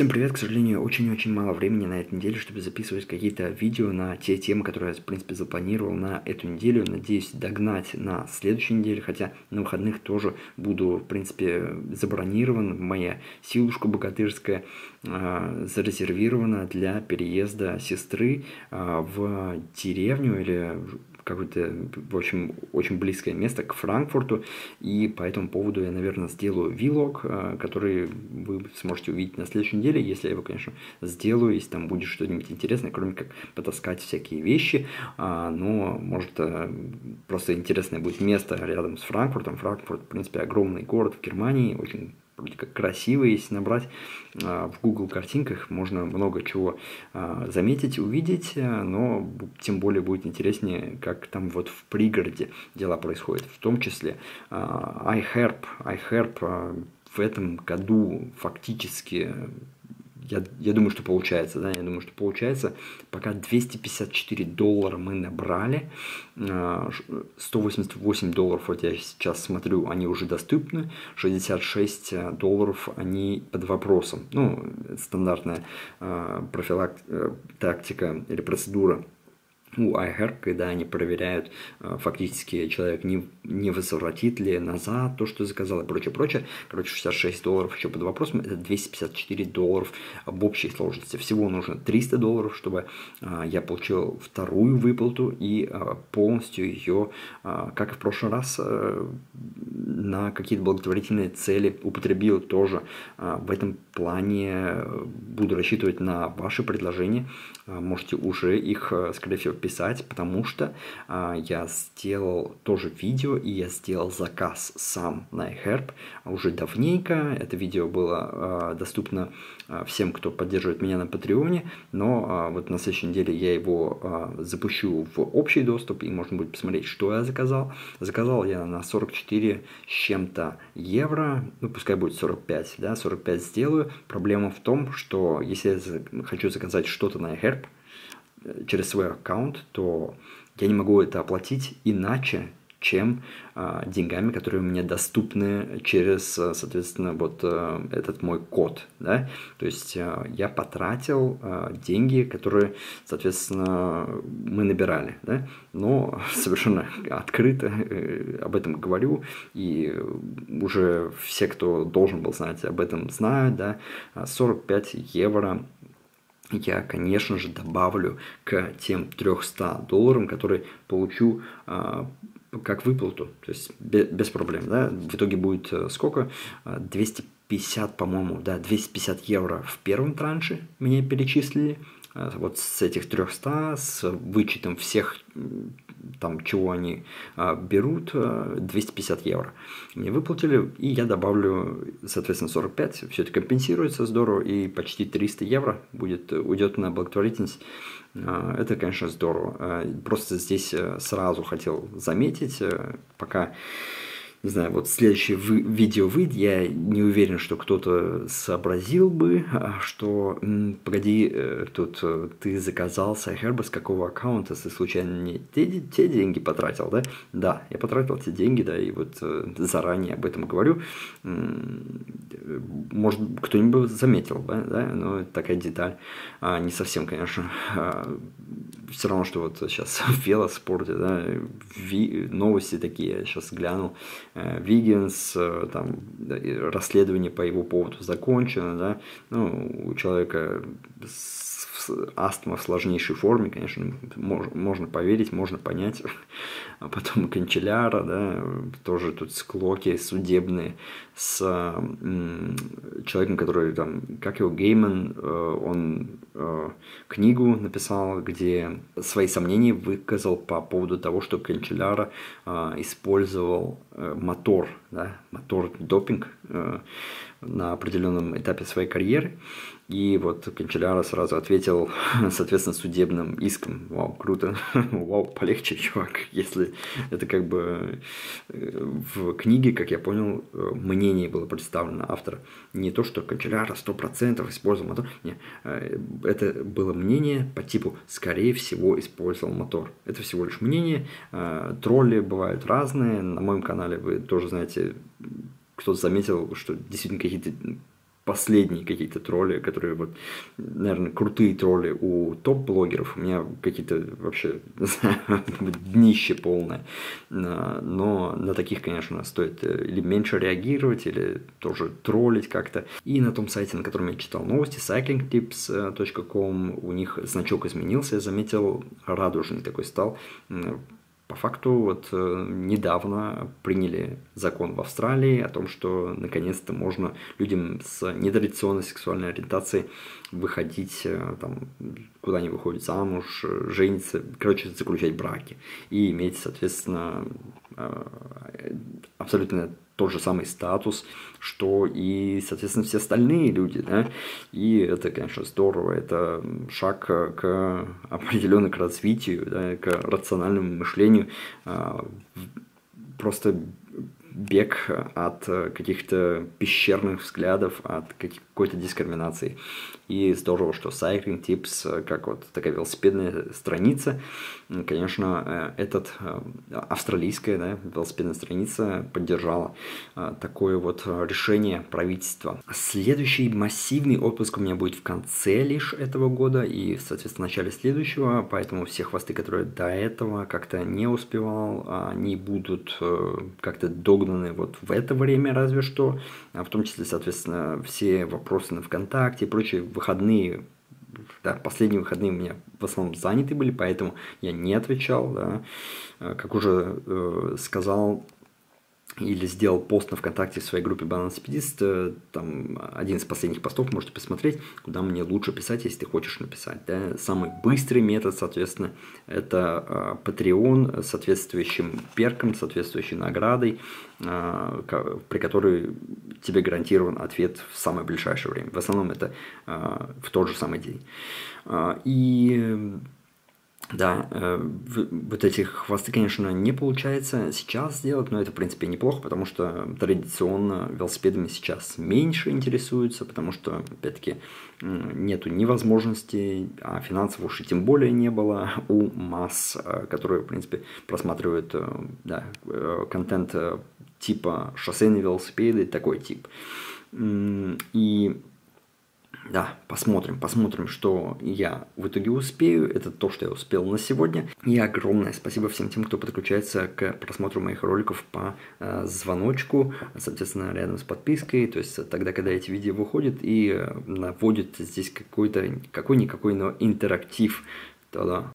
Всем привет, к сожалению, очень-очень мало времени на этой неделе, чтобы записывать какие-то видео на те темы, которые я, в принципе, запланировал на эту неделю. Надеюсь догнать на следующей неделе, хотя на выходных тоже буду, в принципе, забронирован. Моя силушка богатырская э, зарезервирована для переезда сестры э, в деревню или какое-то, в общем, очень близкое место к Франкфурту, и по этому поводу я, наверное, сделаю вилог, э, который вы сможете увидеть на следующей неделе, если я его, конечно, сделаю, если там будет что-нибудь интересное, кроме как потаскать всякие вещи, а, но, может, э, просто интересное будет место рядом с Франкфуртом. Франкфурт, в принципе, огромный город в Германии, очень как красивый, если набрать а, в Google картинках, можно много чего а, заметить, увидеть, а, но тем более будет интереснее, как там вот в пригороде дела происходят. В том числе iHerb, iHerb в этом году фактически я, я думаю, что получается, да, я думаю, что получается. Пока 254 доллара мы набрали, 188 а, долларов, вот я сейчас смотрю, они уже доступны, 66 э, долларов они под вопросом. Ну, стандартная э, профилактика или процедура у iHerb, когда они проверяют, э, фактически человек не, не возвратит ли назад то, что заказал и прочее, прочее. Короче, 66 долларов еще под вопросом, это 254 долларов в общей сложности. Всего нужно 300 долларов, чтобы а, я получил вторую выплату и а, полностью ее, как и в прошлый раз, на какие-то благотворительные цели употребил тоже. В этом плане буду рассчитывать на ваши предложения. А, можете уже их, скорее всего, писать, потому что я сделал тоже видео, и я сделал заказ сам на iHerb уже давненько. Это видео было доступно всем, кто поддерживает меня на Патреоне, но вот на следующей неделе я его запущу в общий доступ, и можно будет посмотреть, что я заказал. Заказал я на 44 с чем-то евро, ну пускай будет 45, да, 45 сделаю. Проблема в том, что если я хочу заказать что-то на iHerb, через свой аккаунт, то я не могу это оплатить иначе, чем а, деньгами, которые мне доступны через, а, соответственно, вот а, этот мой код, да, то есть а, я потратил а, деньги, которые, соответственно, мы набирали, да, но совершенно открыто э, об этом говорю, и уже все, кто должен был знать об этом, знают, да, 45 евро я, конечно же, добавлю к тем 300 долларам, которые получу а, как выплату, то есть без, проблем, да, в итоге будет э, сколько? 250, по-моему, да, 250 евро в первом транше мне перечислили, Э, вот с этих 300, с вычетом всех там, чего они а, берут, 250 э, евро. Мне выплатили, и я добавлю, соответственно, 45. Все это компенсируется здорово, и почти 300 евро будет, уйдет на благотворительность. Это, конечно, здорово. Просто здесь сразу хотел заметить, пока не знаю, вот следующее вы, видео выйдет, я не уверен, что кто-то сообразил бы, а, что, погоди, э, тут э, ты заказал Сайхерба с какого аккаунта, ты случайно не те, те деньги потратил, да? Да, я потратил те деньги, да, и вот э, заранее об этом говорю. Может, кто-нибудь заметил, да, да, но такая деталь, а, не совсем, конечно, а, все равно, что вот сейчас в велоспорте, да, ви, новости такие, я сейчас глянул, Э, Виггинс, э, там, расследование по его поводу закончено, да, ну, у человека астма в сложнейшей форме, конечно, можно поверить, можно понять. А потом канчеляра, да, тоже тут склоки судебные с человеком, который там, как его, Гейман, э, он э, книгу написал, где свои сомнения выказал по поводу того, что канчеляра э, использовал мотор, да, мотор допинг на определенном этапе своей карьеры. И вот Канчеляра сразу ответил, соответственно, судебным иском. Вау, круто. Вау, полегче, чувак. Если это как бы э, в книге, как я понял, э, мнение было представлено автора. Не то, что Канчеляра 100% использовал мотор. Не, э, это было мнение по типу, скорее всего, использовал мотор. Это всего лишь мнение. Тролли бывают разные. На моем канале вы тоже знаете, кто заметил, что действительно какие-то последние какие-то тролли, которые вот, наверное, крутые тролли у топ-блогеров, у меня какие-то вообще, днище полное. Но на таких, конечно, стоит э, или меньше реагировать, или тоже троллить как-то. И на том сайте, на котором я читал новости, cyclingtips.com, у них значок изменился, я заметил, радужный такой стал по факту вот э, недавно приняли закон в Австралии о том, что наконец-то можно людям с нетрадиционной сексуальной ориентацией выходить э, там, куда они выходят замуж, жениться, короче, заключать браки и иметь, соответственно, э, абсолютно тот же самый статус, что и, соответственно, все остальные люди, да, и это, конечно, здорово, это шаг к определенно к развитию, да, к рациональному мышлению, а, просто бег от каких-то пещерных взглядов, от какой-то дискриминации. И здорово, что Cycling Tips, как вот такая велосипедная страница, конечно, э, этот э, австралийская да, велосипедная страница поддержала э, такое вот решение правительства. Следующий массивный отпуск у меня будет в конце лишь этого года и, соответственно, в начале следующего, поэтому все хвосты, которые до этого как-то не успевал, они будут как-то догнаны вот в это время разве что, а в том числе, соответственно, все вопросы на ВКонтакте и прочие выходные, да, последние выходные у меня в основном заняты были, поэтому я не отвечал, да. Э, как уже э, сказал, или сделал пост на ВКонтакте в своей группе Балансипедист, э, там один из последних постов, можете посмотреть, куда мне лучше писать, если ты хочешь написать. Да? Самый быстрый метод, соответственно, это э, Patreon с соответствующим перком, соответствующей наградой, э, при которой тебе гарантирован ответ в самое ближайшее время. В основном это в тот же самый день. И да, э, вот эти хвосты, конечно, не получается сейчас сделать, но это, в принципе, неплохо, потому что традиционно велосипедами сейчас меньше интересуются, потому что, опять-таки, нету ни возможности, а финансово уж и тем более не было у масс, э, которые, в принципе, просматривают э, да, контент типа шоссейные велосипеды, такой тип. И да, посмотрим, посмотрим, что я в итоге успею. Это то, что я успел на сегодня. И огромное спасибо всем тем, кто подключается к просмотру моих роликов по э, звоночку, соответственно, рядом с подпиской. То есть тогда, когда эти видео выходят и э, наводит здесь какой-то, какой-никакой, но интерактив. Тогда